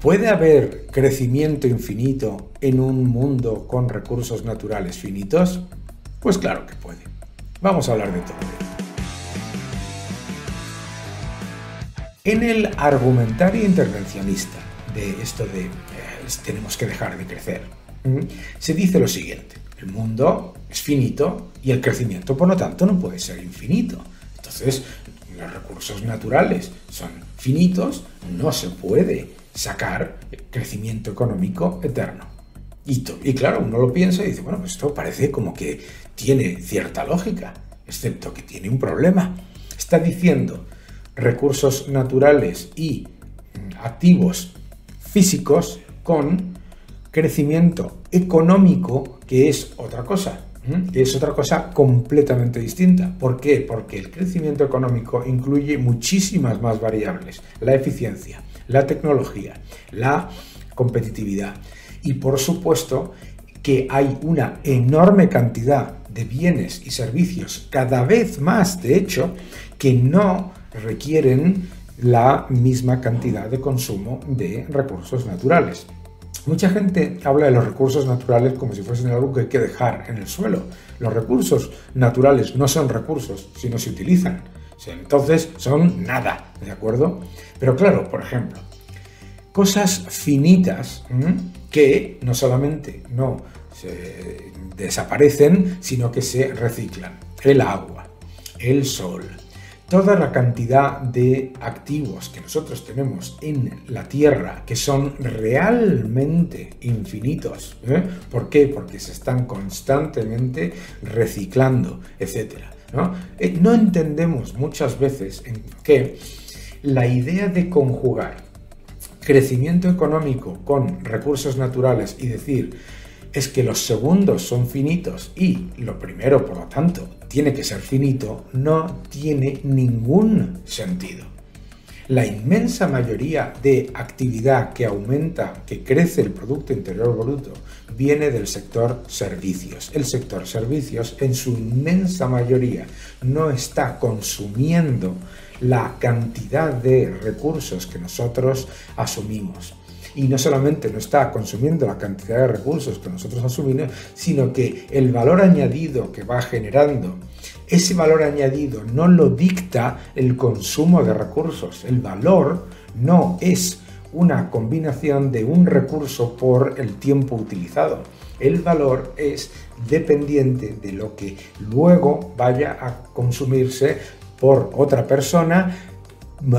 ¿Puede haber crecimiento infinito en un mundo con recursos naturales finitos? Pues claro que puede. Vamos a hablar de todo. En el argumentario intervencionista de esto de eh, tenemos que dejar de crecer, se dice lo siguiente, el mundo es finito y el crecimiento por lo tanto no puede ser infinito. Entonces, los recursos naturales son finitos, no se puede sacar crecimiento económico eterno. Y, claro, uno lo piensa y dice, bueno, pues esto parece como que tiene cierta lógica, excepto que tiene un problema. Está diciendo recursos naturales y mm, activos físicos con crecimiento económico, que es otra cosa, que es otra cosa completamente distinta. ¿Por qué? Porque el crecimiento económico incluye muchísimas más variables. La eficiencia, la tecnología, la competitividad y por supuesto que hay una enorme cantidad de bienes y servicios, cada vez más de hecho, que no requieren la misma cantidad de consumo de recursos naturales. Mucha gente habla de los recursos naturales como si fuesen algo que hay que dejar en el suelo. Los recursos naturales no son recursos, sino se utilizan. Entonces son nada, ¿de acuerdo? Pero claro, por ejemplo, cosas finitas que no solamente no se desaparecen, sino que se reciclan. El agua, el sol, toda la cantidad de activos que nosotros tenemos en la Tierra que son realmente infinitos. ¿eh? ¿Por qué? Porque se están constantemente reciclando, etc. ¿no? Eh, no entendemos muchas veces en que la idea de conjugar crecimiento económico con recursos naturales y decir es que los segundos son finitos y lo primero, por lo tanto, tiene que ser finito, no tiene ningún sentido. La inmensa mayoría de actividad que aumenta, que crece el Producto Interior Bruto, viene del sector servicios. El sector servicios, en su inmensa mayoría, no está consumiendo la cantidad de recursos que nosotros asumimos y no solamente no está consumiendo la cantidad de recursos que nosotros asumimos, sino que el valor añadido que va generando, ese valor añadido no lo dicta el consumo de recursos. El valor no es una combinación de un recurso por el tiempo utilizado. El valor es dependiente de lo que luego vaya a consumirse por otra persona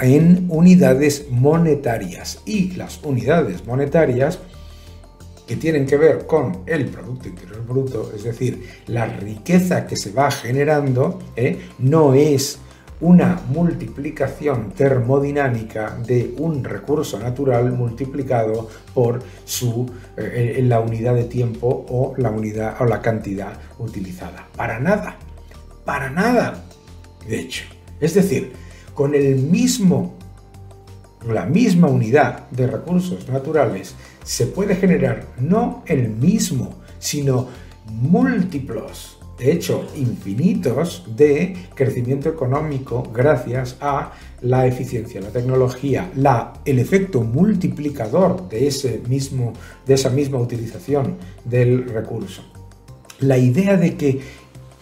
en unidades monetarias y las unidades monetarias que tienen que ver con el Producto Interior Bruto, es decir, la riqueza que se va generando, ¿eh? no es una multiplicación termodinámica de un recurso natural multiplicado por su, eh, la unidad de tiempo o la unidad o la cantidad utilizada. Para nada, para nada, de hecho. Es decir, con el mismo, la misma unidad de recursos naturales, se puede generar no el mismo, sino múltiplos, de hecho infinitos, de crecimiento económico gracias a la eficiencia, la tecnología, la, el efecto multiplicador de, ese mismo, de esa misma utilización del recurso. La idea de que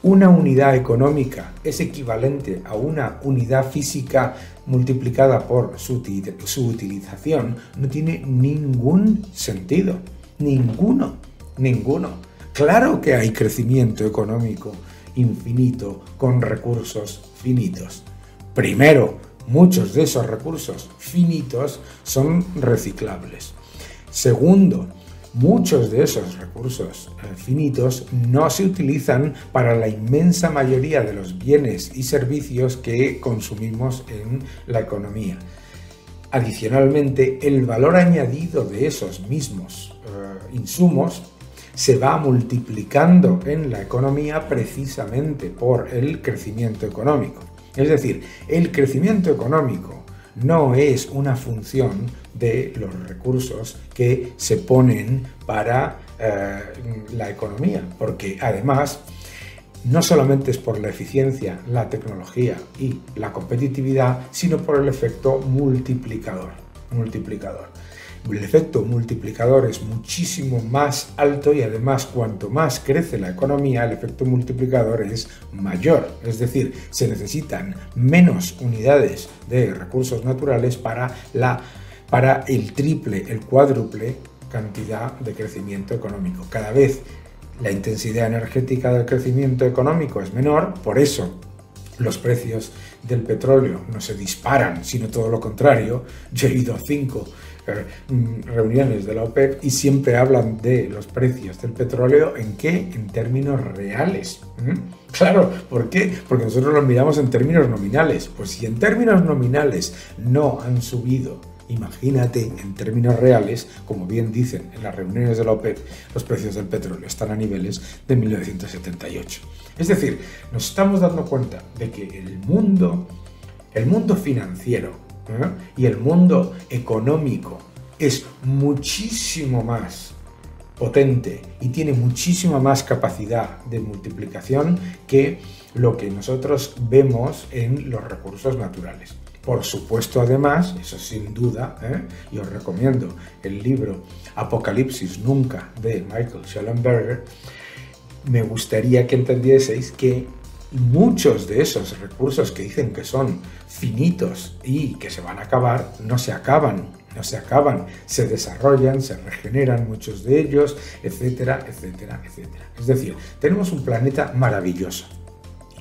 una unidad económica es equivalente a una unidad física multiplicada por su, utilización, no tiene ningún sentido. Ninguno, ninguno. Claro que hay crecimiento económico infinito con recursos finitos. Primero, muchos de esos recursos finitos son reciclables. Segundo, Muchos de esos recursos finitos no se utilizan para la inmensa mayoría de los bienes y servicios que consumimos en la economía. Adicionalmente, el valor añadido de esos mismos eh, insumos se va multiplicando en la economía precisamente por el crecimiento económico. Es decir, el crecimiento económico no es una función de los recursos que se ponen para eh, la economía, porque además no solamente es por la eficiencia, la tecnología y la competitividad, sino por el efecto multiplicador. multiplicador. El efecto multiplicador es muchísimo más alto y además cuanto más crece la economía, el efecto multiplicador es mayor. Es decir, se necesitan menos unidades de recursos naturales para, la, para el triple, el cuádruple cantidad de crecimiento económico. Cada vez la intensidad energética del crecimiento económico es menor, por eso los precios del petróleo no se disparan, sino todo lo contrario. Yo he ido a cinco eh, mm, reuniones de la OPEP y siempre hablan de los precios del petróleo en qué? En términos reales. Claro, ¿por qué? Porque nosotros los miramos en términos nominales. Pues si en términos nominales no han subido Imagínate en términos reales, como bien dicen en las reuniones de la OPEP, los precios del petróleo están a niveles de 1978. Es decir, nos estamos dando cuenta de que el mundo, el mundo financiero ¿eh? y el mundo económico es muchísimo más potente y tiene muchísima más capacidad de multiplicación que lo que nosotros vemos en los recursos naturales. Por supuesto, además, eso sin duda, ¿eh? y os recomiendo el libro Apocalipsis Nunca de Michael Schellenberger, me gustaría que entendieseis que muchos de esos recursos que dicen que son finitos y que se van a acabar, no se acaban, no se acaban, se desarrollan, se regeneran muchos de ellos, etcétera, etcétera, etcétera. Es decir, tenemos un planeta maravilloso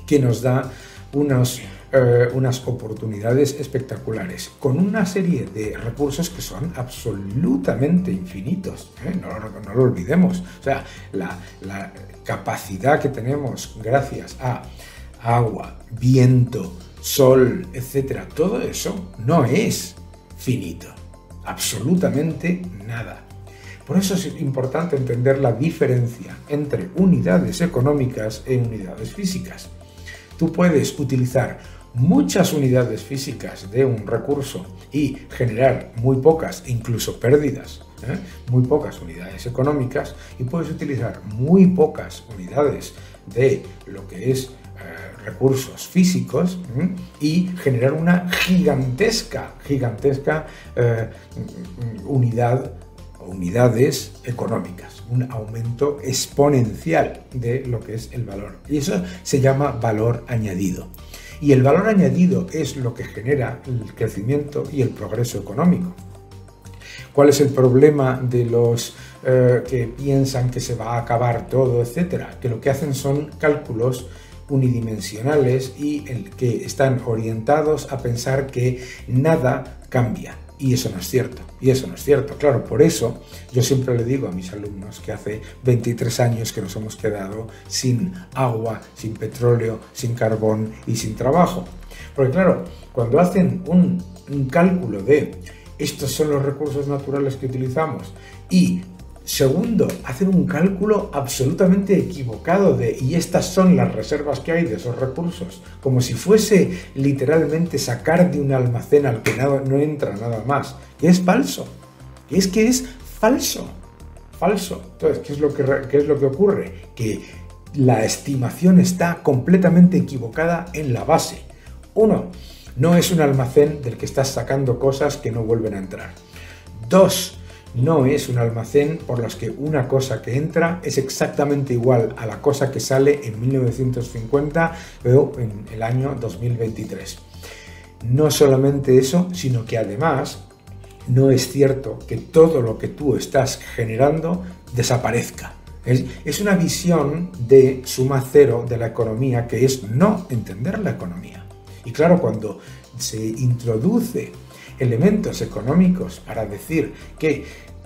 que nos da unos eh, unas oportunidades espectaculares con una serie de recursos que son absolutamente infinitos. ¿eh? No, lo olvidemos. O sea, la, la capacidad que tenemos gracias a agua, viento, sol, etcétera, todo eso no es finito. Absolutamente nada. Por eso es importante entender la diferencia entre unidades económicas e unidades físicas. Tú puedes utilizar muchas unidades físicas de un recurso y generar muy pocas, incluso pérdidas, ¿eh? muy pocas unidades económicas y puedes utilizar muy pocas unidades de lo que es eh, recursos físicos y generar una gigantesca, gigantesca eh, unidad unidades económicas, un aumento exponencial de lo que es el valor. Y eso se llama valor añadido. Y el valor añadido es lo que genera el crecimiento y el progreso económico. ¿Cuál es el problema de los eh, que piensan que se va a acabar todo, etcétera? Que lo que hacen son cálculos unidimensionales y el que están orientados a pensar que nada cambia. Y eso no es cierto. Y eso no es cierto. Claro, por eso yo siempre le digo a mis alumnos que hace 23 años que nos hemos quedado sin agua, sin petróleo, sin carbón y sin trabajo. Porque claro, cuando hacen un, un cálculo de estos son los recursos naturales que utilizamos y Segundo, hacer un cálculo absolutamente equivocado de y estas son las reservas que hay de esos recursos, como si fuese literalmente sacar de un almacén al que no entra nada más. Y es falso. Y es que es falso. Falso. Entonces, ¿qué es lo que, qué es lo que ocurre? Que la estimación está completamente equivocada en la base. Uno, no es un almacén del que estás sacando cosas que no vuelven a entrar. Dos, no es un almacén por los que una cosa que entra es exactamente igual a la cosa que sale en 1950 o en el año 2023. No solamente eso, sino que además no es cierto que todo lo que tú estás generando desaparezca. Es, es, una visión de suma cero de la economía que es no entender la economía. Y claro, cuando se introduce elementos económicos para decir que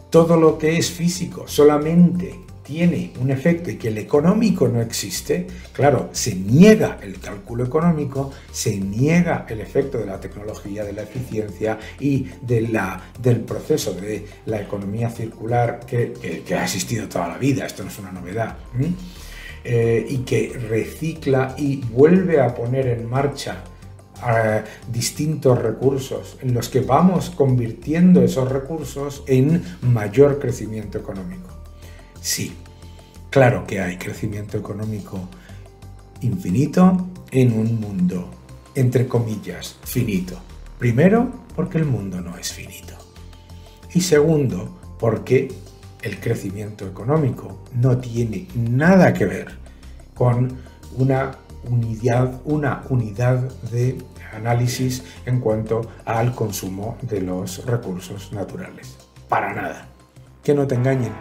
todo lo que es físico solamente tiene un efecto y que el económico no existe, claro, se niega el cálculo económico, se niega el efecto de la tecnología, de la eficiencia y de la, del proceso de la economía circular que, ha existido toda la vida, esto no es una novedad, eh, y que recicla y vuelve a poner en marcha distintos recursos en los que vamos convirtiendo esos recursos en mayor crecimiento económico. Sí, claro que hay crecimiento económico infinito en un mundo, entre comillas, finito. Primero, porque el mundo no es finito. Y segundo, porque el crecimiento económico no tiene nada que ver con una unidad, una unidad de análisis en cuanto al consumo de los recursos naturales. Para nada. Que no te engañen.